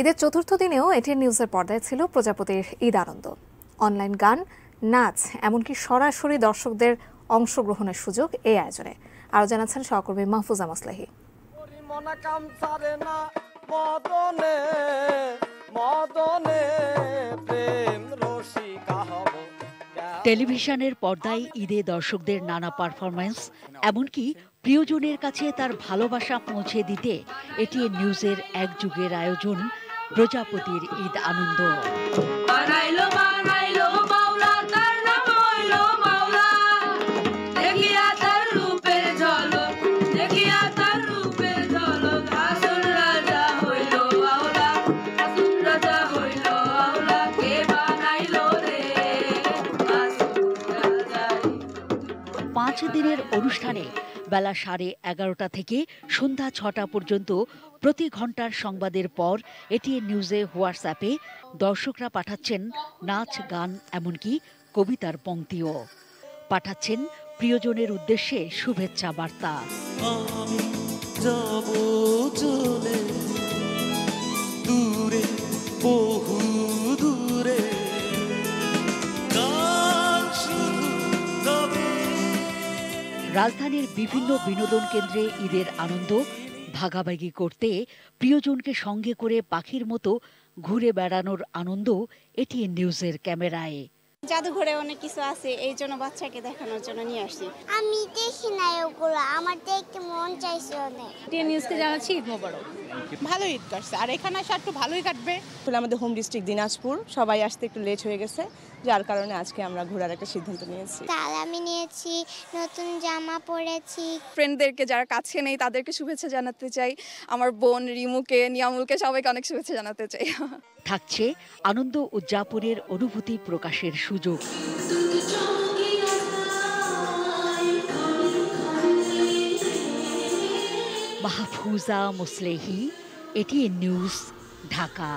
ঈদের চতুর্থ দিনেও এটিএন নিউজের পর্দায় ছিল প্রজাপতির ঈদ আনন্দ। অনলাইন গান নাচ এমনকি সরাসরি দর্শকদের অংশগ্রহণের সুযোগ এই আয়োজনে। আরও জানাচ্ছেন সহকর্মী মাহফুজা মাসলাহি। টেলিভিশনের পর্দায় ঈদে দর্শকদের নানা পারফরম্যান্স এমনকি প্রিয়জনের কাছে তার ভালোবাসা পৌঁছে দিতে এটি নিউজের এক যুগের আয়োজন। প্রজাপতির ঈদ আনন্দ। বানাইলো বানাইলো মাওলা তার নাম হইল মাওলা। দেখিয়া তার রূপের ঝলক দেখিয়া তার রূপের ঝলক। আসল রাজা হইল আওলা রাজা হইল আওলা কে বানাইলো রে? পাঁচ দিনের অনুষ্ঠানে বেলা সাড়ে এগারোটা থেকে সন্ধ্যা ছটা পর্যন্ত প্রতি ঘণ্টার সংবাদের পর এটি নিউজে হোয়াটসঅ্যাপে দর্শকরা পাঠাচ্ছেন নাচ, গান, এমনকি কবিতার পংক্তিও। পাঠাচ্ছেন প্রিয়জনের উদ্দেশ্যে শুভেচ্ছা বার্তা। রাজধানীর বিভিন্ন বিনোদন কেন্দ্রে ঈদের আনন্দ ভাগাভাগি করতে প্রিয়জনকে সঙ্গে করে পাখির মতো ঘুরে বেড়ানোর আনন্দ এটি নিউজের ক্যামেরায়। জাদুঘরে অনেক কিছু আছে এই জন্য বাচ্চাকে দেখানোর জন্য নিয়ে আসছি। আমি দেখি নাই ওগুলো আমার দেখতে মন চাইছে অনেক। নিউজকে জানাচ্ছি ঈদ মোবারক। ভালো ঈদ কাটছে আর এখানে আসা একটু ভালোই কাটবে। আসলে আমাদের হোম ডিস্ট্রিক্ট দিনাজপুর সবাই আসতে একটু লেট হয়ে গেছে। যার কারণে আজকে আমরা ঘোরার একটা সিদ্ধান্ত নিয়েছি। তাল আমি নিয়েছি নতুন জামা পরেছি। ফ্রেন্ডদেরকে যারা কাছে নেই তাদেরকে শুভেচ্ছা জানাতে চাই। আমার বোন রিমুকে নিয়ামুলকে সবাইকে অনেক শুভেচ্ছা জানাতে চাই। থাকছে আনন্দ উদযাপনের অনুভূতি প্রকাশের সুযোগ। মাহফুজা মুসলেহি এটি নিউজ ঢাকা।